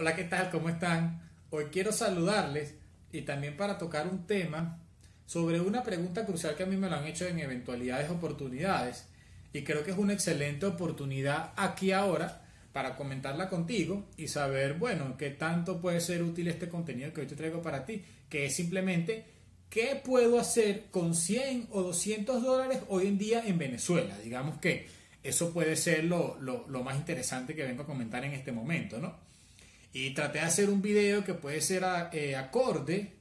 Hola, ¿qué tal? ¿Cómo están? Hoy quiero saludarles y también para tocar un tema sobre una pregunta crucial que a mí me lo han hecho en eventualidades, oportunidades. Y creo que es una excelente oportunidad aquí ahora para comentarla contigo y saber, bueno, qué tanto puede ser útil este contenido que hoy te traigo para ti, que es simplemente qué puedo hacer con 100 o 200 dólares hoy en día en Venezuela. Digamos que eso puede ser lo, lo más interesante que vengo a comentar en este momento, ¿no? Y traté de hacer un video que puede ser eh, acorde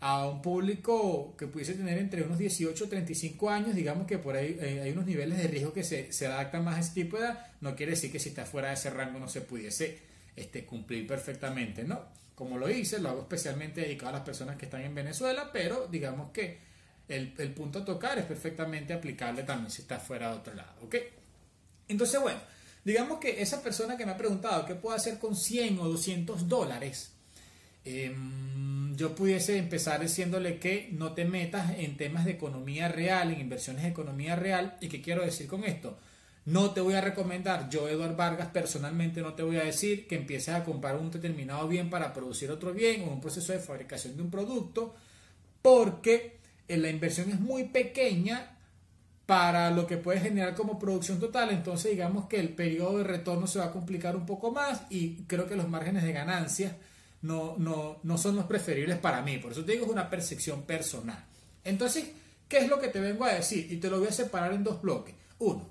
a un público que pudiese tener entre unos 18 y 35 años, digamos que por ahí eh, hay unos niveles de riesgo que se, se, adaptan más a ese tipo de no quiere decir que si está fuera de ese rango no se pudiese este, cumplir perfectamente, ¿no? Como lo hice, lo hago especialmente dedicado a las personas que están en Venezuela, pero digamos que el, el punto a tocar es perfectamente aplicable también si está fuera de otro lado, ¿ok? Entonces, bueno, Digamos que esa persona que me ha preguntado qué puedo hacer con 100 o 200 dólares, em, yo pudiese empezar diciéndole que no te metas en temas de economía real, en inversiones de economía real. ¿Y qué quiero decir con esto? No te voy a recomendar, yo Eduardo Vargas personalmente no te voy a decir que empieces a comprar un determinado bien para producir otro bien o un proceso de fabricación de un producto, porque la inversión es muy pequeña para lo que puede generar como producción total, entonces digamos que el periodo de retorno se va a complicar un poco más y creo que los márgenes de ganancia no, no, son los preferibles para mí, por eso te digo es una percepción personal. Entonces, ¿qué es lo que te vengo a decir? Y te lo voy a separar en dos bloques. Uno,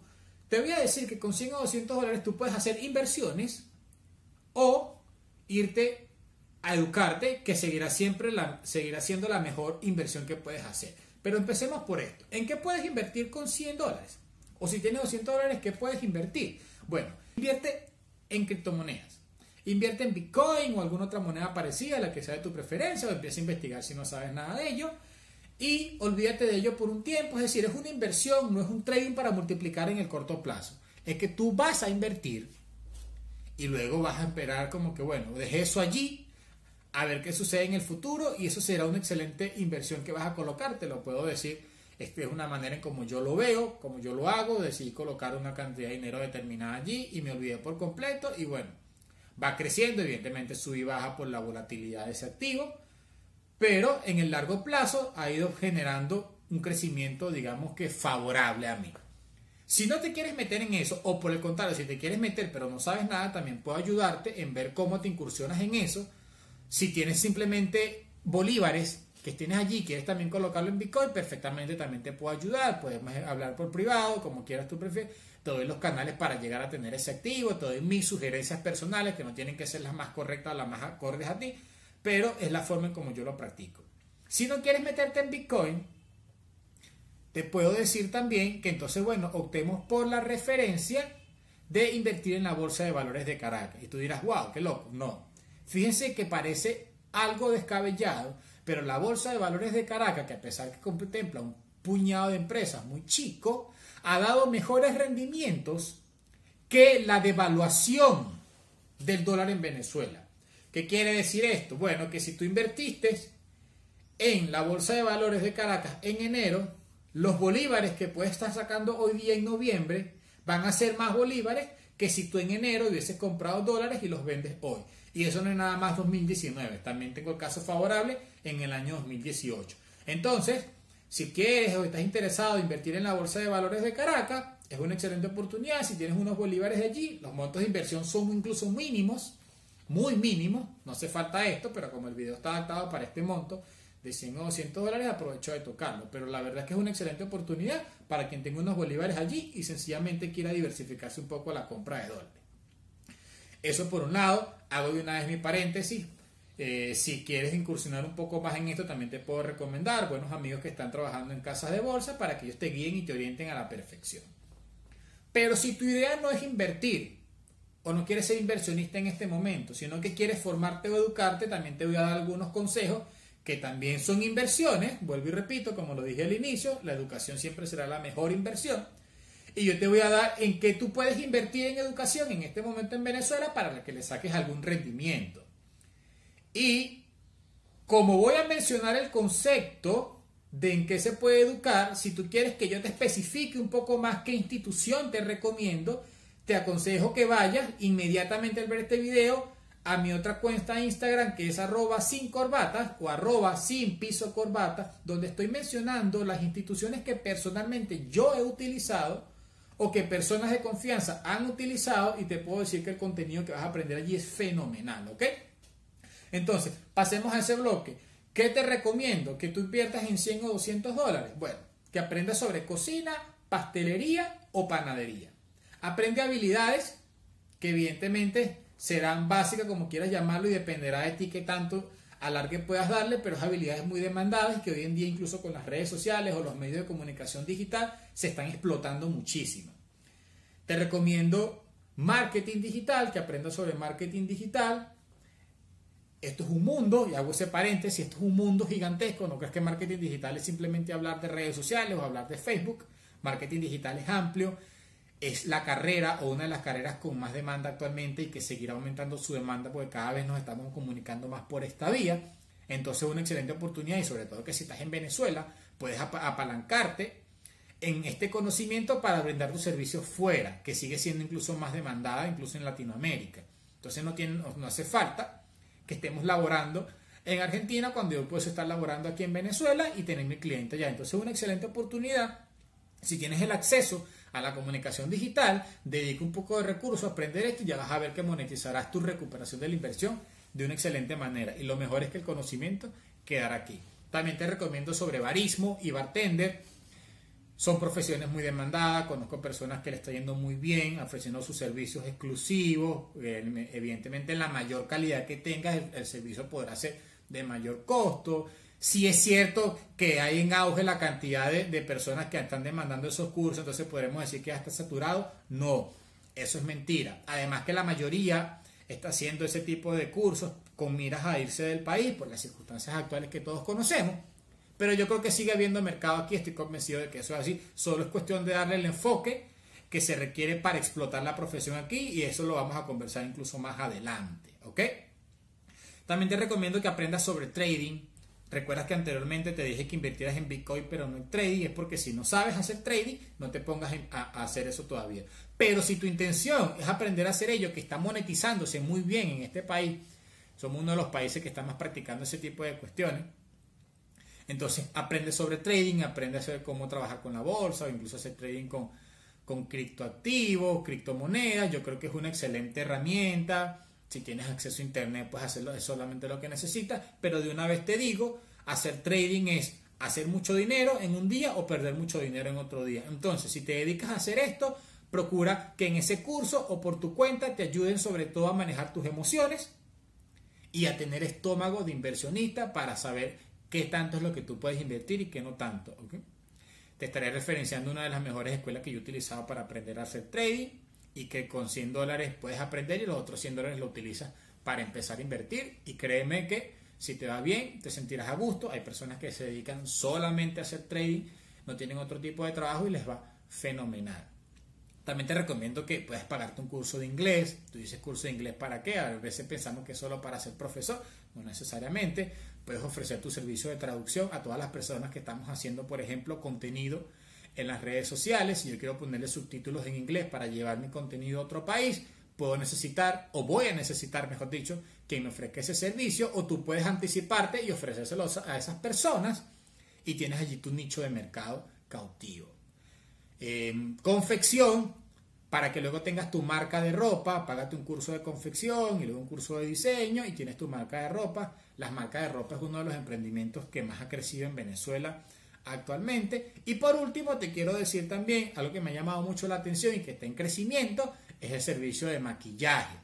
te voy a decir que con 100 o 200 dólares tú puedes hacer inversiones o irte a educarte, que seguirá siempre la, seguirá siendo la mejor inversión que puedes hacer. Pero empecemos por esto. ¿En qué puedes invertir con 100 dólares? O si tienes 200 dólares, ¿qué puedes invertir? Bueno, invierte en criptomonedas. Invierte en Bitcoin o alguna otra moneda parecida a la que sea de tu preferencia o empieza a investigar si no sabes nada de ello. Y olvídate de ello por un tiempo. Es decir, es una inversión, no es un trading para multiplicar en el corto plazo. Es que tú vas a invertir y luego vas a esperar como que, bueno, deje eso allí a ver qué sucede en el futuro y eso será una excelente inversión que vas a colocar, te lo puedo decir. Esta es una manera en como yo lo veo, como yo lo hago, decidí colocar una cantidad de dinero determinada allí y me olvidé por completo y bueno, va creciendo, evidentemente sube y baja por la volatilidad de ese activo, pero en el largo plazo ha ido generando un crecimiento, digamos que favorable a mí. Si no te quieres meter en eso, o por el contrario, si te quieres meter pero no sabes nada, también puedo ayudarte en ver cómo te incursionas en eso si tienes simplemente bolívares que tienes allí, quieres también colocarlo en Bitcoin, perfectamente también te puedo ayudar. Podemos hablar por privado, como quieras tú prefieres. Te doy los canales para llegar a tener ese activo, te doy mis sugerencias personales, que no tienen que ser las más correctas o las más acordes a ti, pero es la forma en como yo lo practico. Si no quieres meterte en Bitcoin, te puedo decir también que entonces, bueno, optemos por la referencia de invertir en la bolsa de valores de Caracas. Y tú dirás, wow, qué loco. No, Fíjense que parece algo descabellado, pero la Bolsa de Valores de Caracas, que a pesar que contempla un puñado de empresas muy chico, ha dado mejores rendimientos que la devaluación del dólar en Venezuela. ¿Qué quiere decir esto? Bueno, que si tú invertiste en la Bolsa de Valores de Caracas en enero, los bolívares que puedes estar sacando hoy día en noviembre van a ser más bolívares que si tú en enero hubieses comprado dólares y los vendes hoy. Y eso no es nada más 2019. También tengo el caso favorable en el año 2018. Entonces, si quieres o estás interesado en invertir en la Bolsa de Valores de Caracas, es una excelente oportunidad. Si tienes unos bolívares allí, los montos de inversión son incluso mínimos, muy mínimos. No hace falta esto, pero como el video está adaptado para este monto de 100 o 200 dólares, aprovecho de tocarlo. Pero la verdad es que es una excelente oportunidad para quien tenga unos bolívares allí y sencillamente quiera diversificarse un poco la compra de dólares. Eso por un lado, hago de una vez mi paréntesis. Eh, si quieres incursionar un poco más en esto, también te puedo recomendar buenos amigos que están trabajando en casas de bolsa para que ellos te guíen y te orienten a la perfección. Pero si tu idea no es invertir o no quieres ser inversionista en este momento, sino que quieres formarte o educarte, también te voy a dar algunos consejos que también son inversiones. Vuelvo y repito, como lo dije al inicio, la educación siempre será la mejor inversión y yo te voy a dar en qué tú puedes invertir en educación en este momento en Venezuela para que le saques algún rendimiento. Y como voy a mencionar el concepto de en qué se puede educar, si tú quieres que yo te especifique un poco más qué institución te recomiendo, te aconsejo que vayas inmediatamente al ver este video a mi otra cuenta de Instagram que es arroba sin corbatas o arroba sin piso corbata, donde estoy mencionando las instituciones que personalmente yo he utilizado o que personas de confianza han utilizado y te puedo decir que el contenido que vas a aprender allí es fenomenal, ¿ok? Entonces, pasemos a ese bloque. ¿Qué te recomiendo? Que tú inviertas en 100 o 200 dólares. Bueno, que aprendas sobre cocina, pastelería o panadería. Aprende habilidades que evidentemente serán básicas como quieras llamarlo y dependerá de ti qué tanto alargue puedas darle, pero es habilidades muy demandadas que hoy en día incluso con las redes sociales o los medios de comunicación digital se están explotando muchísimo. Te recomiendo marketing digital, que aprendas sobre marketing digital. Esto es un mundo, y hago ese paréntesis, esto es un mundo gigantesco, no crees que marketing digital es simplemente hablar de redes sociales o hablar de Facebook, marketing digital es amplio, es la carrera o una de las carreras con más demanda actualmente y que seguirá aumentando su demanda porque cada vez nos estamos comunicando más por esta vía. Entonces una excelente oportunidad y sobre todo que si estás en Venezuela puedes apalancarte en este conocimiento para brindar tus servicios fuera, que sigue siendo incluso más demandada incluso en Latinoamérica. Entonces no, tiene, no hace falta que estemos laborando en Argentina cuando yo puedo estar laborando aquí en Venezuela y tener mi cliente ya. Entonces es una excelente oportunidad si tienes el acceso a la comunicación digital, dedica un poco de recursos a aprender esto y ya vas a ver que monetizarás tu recuperación de la inversión de una excelente manera. Y lo mejor es que el conocimiento quedará aquí. También te recomiendo sobre barismo y bartender. Son profesiones muy demandadas, conozco personas que le está yendo muy bien, ofreciendo sus servicios exclusivos. Evidentemente, en la mayor calidad que tengas, el, el servicio podrá ser de mayor costo si es cierto que hay en auge la cantidad de, personas que están demandando esos cursos, entonces podremos decir que ya está saturado. No, eso es mentira. Además que la mayoría está haciendo ese tipo de cursos con miras a irse del país por las circunstancias actuales que todos conocemos. Pero yo creo que sigue habiendo mercado aquí, estoy convencido de que eso es así. Solo es cuestión de darle el enfoque que se requiere para explotar la profesión aquí y eso lo vamos a conversar incluso más adelante. También te recomiendo que aprendas sobre trading, Recuerdas que anteriormente te dije que invirtieras en Bitcoin, pero no en trading, es porque si no sabes hacer trading, no te pongas a, hacer eso todavía. Pero si tu intención es aprender a hacer ello, que está monetizándose muy bien en este país, somos uno de los países que estamos practicando ese tipo de cuestiones. Entonces, aprende sobre trading, aprende a saber cómo trabajar con la bolsa o incluso hacer trading con, con criptoactivos, criptomonedas. Yo creo que es una excelente herramienta si tienes acceso a internet, pues hacerlo es solamente lo que necesitas. Pero de una vez te digo, hacer trading es hacer mucho dinero en un día o perder mucho dinero en otro día. Entonces, si te dedicas a hacer esto, procura que en ese curso o por tu cuenta te ayuden sobre todo a manejar tus emociones y a tener estómago de inversionista para saber qué tanto es lo que tú puedes invertir y qué no tanto. Te estaré referenciando una de las mejores escuelas que yo he utilizado para aprender a hacer trading y que con 100 dólares puedes aprender y los otros 100 dólares lo utilizas para empezar a invertir y créeme que si te va bien te sentirás a gusto. Hay personas que se dedican solamente a hacer trading, no tienen otro tipo de trabajo y les va fenomenal. También te recomiendo que puedes pagarte un curso de inglés. Tú dices curso de inglés para qué? A veces pensamos que es solo para ser profesor, no necesariamente. Puedes ofrecer tu servicio de traducción a todas las personas que estamos haciendo, por ejemplo, contenido en las redes sociales, si yo quiero ponerle subtítulos en inglés para llevar mi contenido a otro país, puedo necesitar, o voy a necesitar, mejor dicho, que me ofrezca ese servicio, o tú puedes anticiparte y ofrecérselo a esas personas y tienes allí tu nicho de mercado cautivo. Em, confección, para que luego tengas tu marca de ropa, págate un curso de confección y luego un curso de diseño y tienes tu marca de ropa. Las marcas de ropa es uno de los emprendimientos que más ha crecido en Venezuela actualmente. Y por último, te quiero decir también algo que me ha llamado mucho la atención y que está en crecimiento, es el servicio de maquillaje.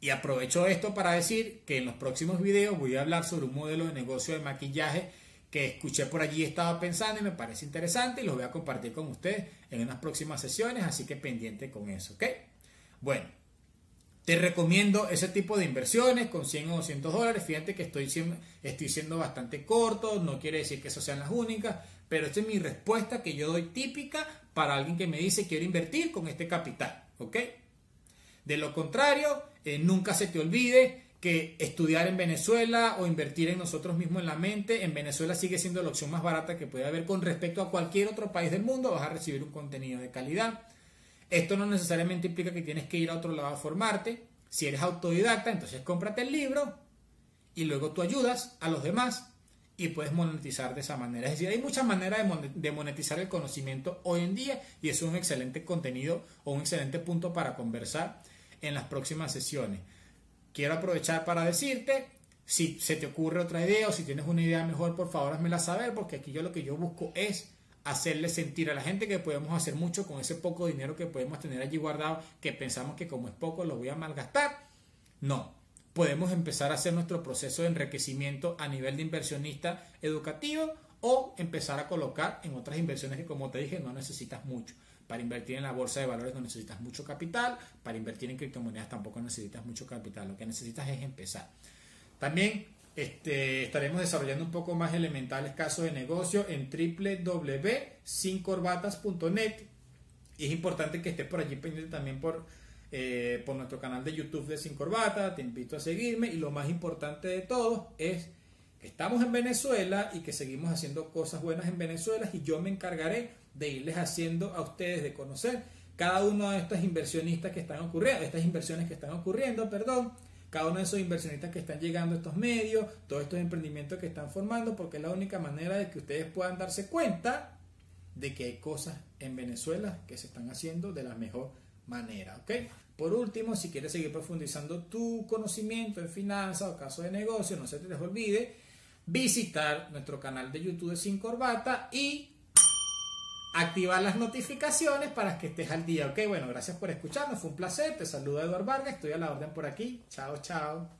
Y aprovecho esto para decir que en los próximos videos voy a hablar sobre un modelo de negocio de maquillaje que escuché por allí, estaba pensando y me parece interesante y lo voy a compartir con ustedes en unas próximas sesiones, así que pendiente con eso, ¿ok? Bueno, te recomiendo ese tipo de inversiones con 100 o 200 dólares. Fíjate que estoy estoy siendo bastante corto, no quiere decir que esas sean las únicas, pero esta es mi respuesta que yo doy típica para alguien que me dice quiero invertir con este capital. ¿Ok? De lo contrario, eh, nunca se te olvide que estudiar en Venezuela o invertir en nosotros mismos en la mente, en Venezuela sigue siendo la opción más barata que puede haber con respecto a cualquier otro país del mundo. Vas a recibir un contenido de calidad esto no necesariamente implica que tienes que ir a otro lado a formarte. Si eres autodidacta, entonces cómprate el libro y luego tú ayudas a los demás y puedes monetizar de esa manera. Es decir, hay muchas maneras de monetizar el conocimiento hoy en día y es un excelente contenido o un excelente punto para conversar en las próximas sesiones. Quiero aprovechar para decirte, si se te ocurre otra idea o si tienes una idea mejor, por favor házmela saber, porque aquí yo lo que yo busco es hacerle sentir a la gente que podemos hacer mucho con ese poco dinero que podemos tener allí guardado, que pensamos que como es poco lo voy a malgastar. No, podemos empezar a hacer nuestro proceso de enriquecimiento a nivel de inversionista educativo o empezar a colocar en otras inversiones que como te dije no necesitas mucho. Para invertir en la bolsa de valores no necesitas mucho capital, para invertir en criptomonedas tampoco necesitas mucho capital, lo que necesitas es empezar. También este, estaremos desarrollando un poco más elementales casos de negocio en www.sincorbatas.net y es importante que estés por allí pendiente también por, eh, por nuestro canal de YouTube de Sin Corbata, te invito a seguirme. Y lo más importante de todo es que estamos en Venezuela y que seguimos haciendo cosas buenas en Venezuela. Y yo me encargaré de irles haciendo a ustedes de conocer cada uno de estas inversionistas que están ocurriendo, estas inversiones que están ocurriendo, perdón, cada uno de esos inversionistas que están llegando a estos medios, todos estos emprendimientos que están formando, porque es la única manera de que ustedes puedan darse cuenta de que hay cosas en Venezuela que se están haciendo de la mejor manera, ¿ok? Por último, si quieres seguir profundizando tu conocimiento en finanzas o caso de negocio, no se te olvide visitar nuestro canal de YouTube de Sin Corbata y activar las notificaciones para que estés al día. Ok, bueno, gracias por escucharnos, fue un placer. Te saluda Eduardo Vargas, estoy a la orden por aquí. Chao, chao.